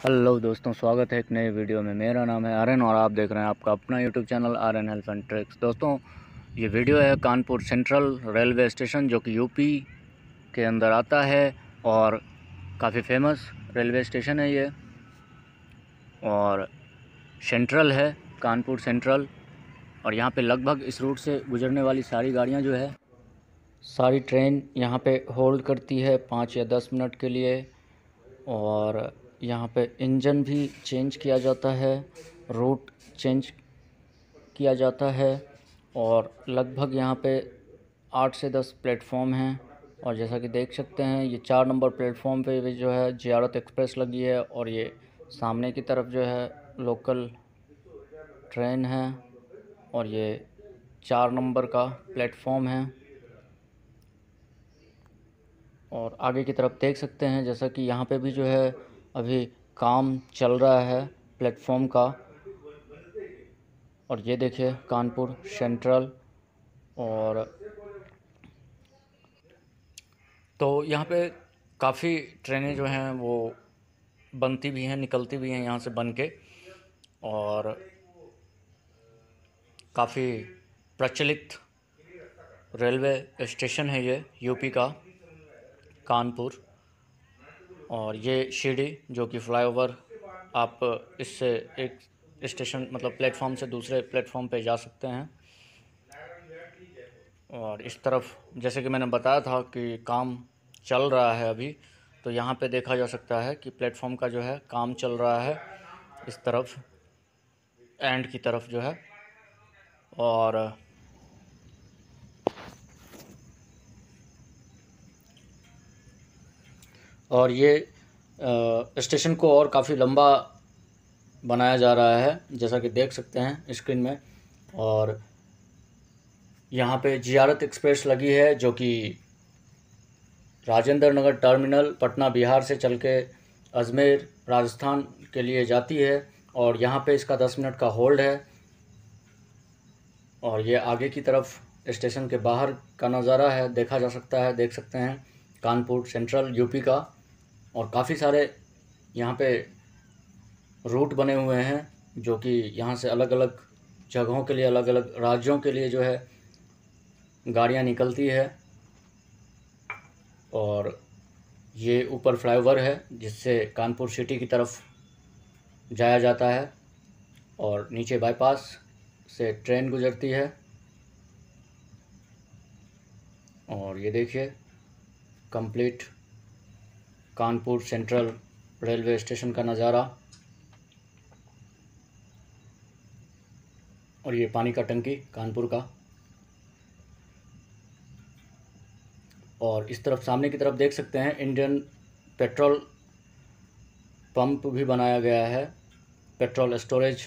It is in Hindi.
हेलो दोस्तों, स्वागत है एक नए वीडियो में। मेरा नाम है आर्यन और आप देख रहे हैं आपका अपना YouTube channel Aryan health and tricks. दोस्तों, ये वीडियो है कानपुर सेंट्रल रेलवे स्टेशन, जो कि यूपी के अंदर आता है और काफ़ी फ़ेमस रेलवे स्टेशन है ये। और सेंट्रल है, कानपुर सेंट्रल। और यहाँ पे लगभग इस रूट से गुजरने वाली सारी गाड़ियाँ जो है, सारी ट्रेन यहाँ पे होल्ड करती है पाँच या दस मिनट के लिए। और यहाँ पे इंजन भी चेंज किया जाता है, रूट चेंज किया जाता है और लगभग यहाँ पे आठ से दस प्लेटफॉर्म हैं और जैसा कि देख सकते हैं, ये चार नंबर प्लेटफॉर्म पे भी जो है जियारत एक्सप्रेस लगी है और ये सामने की तरफ़ जो है लोकल ट्रेन है और ये चार नंबर का प्लेटफॉर्म है। और आगे की तरफ़ देख सकते हैं, जैसा कि यहाँ पे भी जो है अभी काम चल रहा है प्लेटफॉर्म का। और ये देखिए, कानपुर सेंट्रल और तो यहाँ पे काफ़ी ट्रेनें जो हैं वो बनती भी हैं, निकलती भी हैं यहाँ से बन के। और काफ़ी प्रचलित रेलवे स्टेशन है ये, यूपी का, कानपुर। और ये सीढ़ी जो कि फ्लाईओवर आप इससे एक स्टेशन मतलब प्लेटफॉर्म से दूसरे प्लेटफॉर्म पे जा सकते हैं। और इस तरफ़, जैसे कि मैंने बताया था कि काम चल रहा है अभी तो यहाँ पे देखा जा सकता है कि प्लेटफॉर्म का जो है, काम चल रहा है इस तरफ़ एंड की तरफ़ जो है। और और ये स्टेशन को और काफ़ी लंबा बनाया जा रहा है, जैसा कि देख सकते हैं स्क्रीन में। और यहाँ पे जियारत एक्सप्रेस लगी है, जो कि राजेंद्र नगर टर्मिनल, पटना, बिहार से चल के अजमेर, राजस्थान के लिए जाती है। और यहाँ पे इसका दस मिनट का होल्ड है। और ये आगे की तरफ़ स्टेशन के बाहर का नज़ारा है, देखा जा सकता है, देख सकते हैं। कानपुर सेंट्रल, यूपी का। और काफ़ी सारे यहाँ पे रूट बने हुए हैं, जो कि यहाँ से अलग अलग जगहों के लिए अलग अलग राज्यों के लिए जो है गाड़ियाँ निकलती है। और ये ऊपर फ्लाईओवर है, जिससे कानपुर सिटी की तरफ़ जाया जाता है और नीचे बाईपास से ट्रेन गुजरती है। और ये देखिए complete Kanpur central railway station का नज़ारा और ये पानी का टंकी कानपुर का। और इस तरफ़ सामने की तरफ़ देख सकते हैं, इंडियन पेट्रोल पंप भी बनाया गया है, पेट्रोल स्टोरेज।